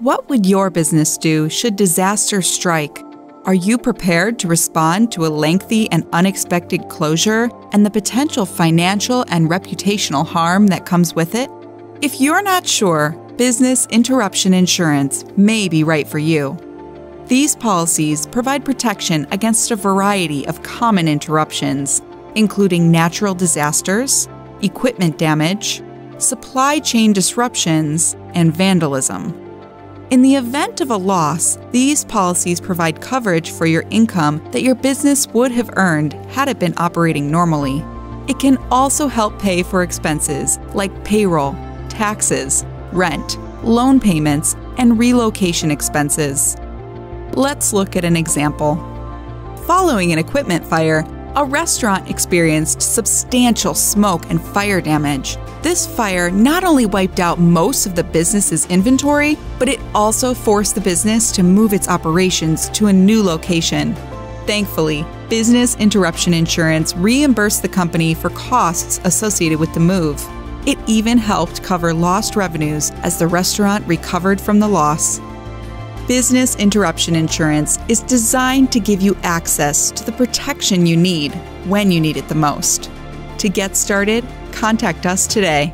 What would your business do should disaster strike? Are you prepared to respond to a lengthy and unexpected closure and the potential financial and reputational harm that comes with it? If you're not sure, business interruption insurance may be right for you. These policies provide protection against a variety of common interruptions, including natural disasters, equipment damage, supply chain disruptions, and vandalism. In the event of a loss, these policies provide coverage for your income that your business would have earned had it been operating normally. It can also help pay for expenses like payroll, taxes, rent, loan payments, and relocation expenses. Let's look at an example. Following an equipment fire, a restaurant experienced substantial smoke and fire damage. This fire not only wiped out most of the business's inventory, but it also forced the business to move its operations to a new location. Thankfully, business interruption insurance reimbursed the company for costs associated with the move. It even helped cover lost revenues as the restaurant recovered from the loss. Business interruption insurance is designed to give you access to the protection you need when you need it the most. To get started, contact us today.